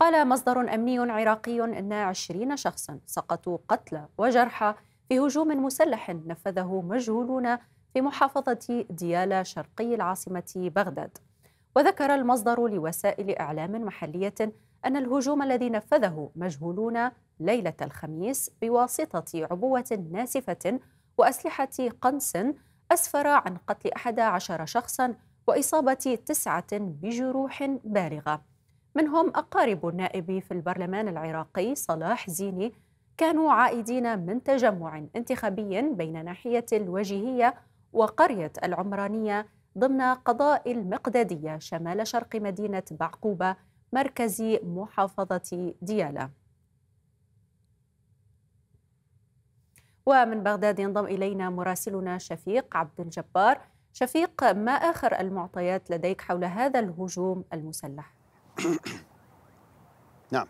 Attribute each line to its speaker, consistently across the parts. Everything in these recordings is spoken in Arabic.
Speaker 1: قال مصدر أمني عراقي أن عشرين شخصا سقطوا قتلى وجرحى في هجوم مسلح نفذه مجهولون في محافظة ديالى شرقي العاصمة بغداد. وذكر المصدر لوسائل إعلام محلية أن الهجوم الذي نفذه مجهولون ليلة الخميس بواسطة عبوة ناسفة وأسلحة قنص أسفر عن قتل أحد عشر شخصا وإصابة تسعة بجروح بالغة. منهم أقارب النائب في البرلمان العراقي صلاح زيني كانوا عائدين من تجمع انتخابي بين ناحية الوجيهية وقرية العمرانية ضمن قضاء المقدادية شمال شرق مدينة بعقوبة مركز محافظة ديالى ومن بغداد ينضم إلينا مراسلنا شفيق عبد الجبار شفيق ما آخر المعطيات لديك حول هذا الهجوم المسلح؟
Speaker 2: نعم.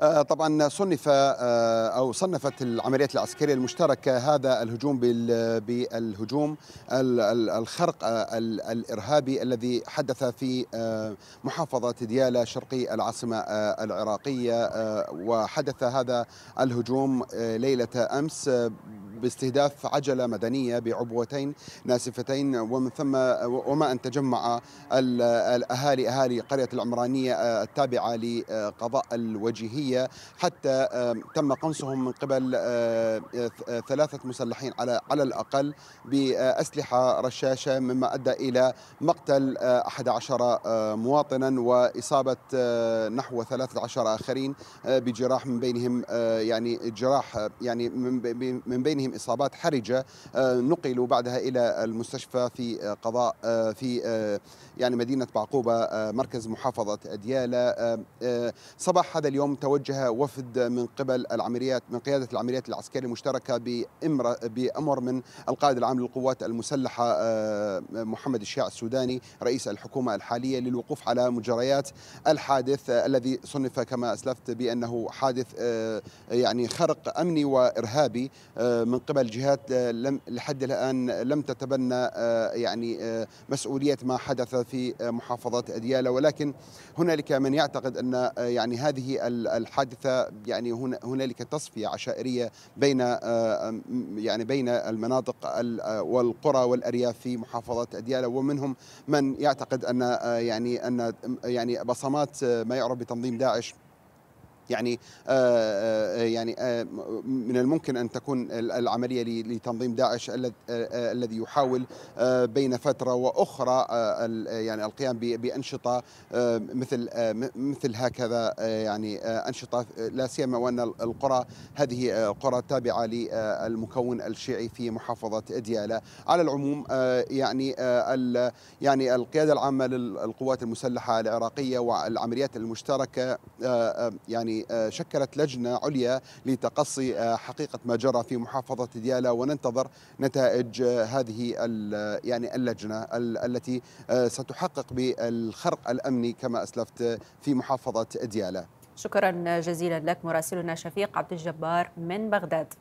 Speaker 2: آه، طبعا صنف آه، أو صنفت العمليات العسكرية المشتركة هذا الهجوم بالهجوم الخرق آه، الإرهابي الذي حدث في محافظة ديالا شرقي العاصمة العراقية وحدث هذا الهجوم ليلة أمس باستهداف عجلة مدنية بعبوتين ناسفتين ومن ثم وما أن تجمع الأهالي أهالي قرية العمرانية التابعة لقضاء الوجيهية. حتى تم قنصهم من قبل ثلاثة مسلحين على على الأقل بأسلحة رشاشة مما أدى إلى مقتل 11 مواطنا وإصابة نحو 13 آخرين بجراح من بينهم يعني جراح يعني من بينهم بهم إصابات حرجة آه، نقلوا بعدها إلى المستشفى في آه، قضاء آه، في يعني مدينة بعقوبه مركز محافظة ديالا صباح هذا اليوم توجه وفد من قبل العمليات من قيادة العمليات العسكرية المشتركة بامر بامر من القائد العام للقوات المسلحة محمد الشيع السوداني رئيس الحكومة الحالية للوقوف على مجريات الحادث الذي صنف كما أسلفت بأنه حادث يعني خرق أمني وإرهابي من من قبل جهات آه، لم لحد الآن لم تتبنى آه، يعني آه، مسؤولية ما حدث في محافظه ديالا ولكن هنالك من يعتقد أن يعني هذه الحادثة يعني هنالك تصفية عشائرية بين يعني بين المناطق والقرى والأرياف في محافظه ديالا ومنهم من يعتقد أن يعني أن يعني بصمات ما يعرف بتنظيم داعش يعني آه، آه، يعني آه، من الممكن أن تكون العملية لتنظيم داعش الذي يحاول بين فترة وأخرى يعني القيام بأنشطة مثل مثل هكذا يعني أنشطة لا سيما وأن القرى هذه قرى تابعة للمكون الشيعي في محافظة ديالا على العموم يعني يعني القيادة العامة للقوات المسلحة العراقية والعمليات المشتركة يعني آه، شكلت لجنة عليا لتقصي آه، حقيقة ما جرى في محافظة ديالا وننتظر نتائج آه، هذه يعني اللجنة التي ستحقق بالخرق الأمني كما أسلفت في محافظة ديالا.
Speaker 1: شكرا جزيلا لك مراسلنا شفيق عبد الجبار من بغداد.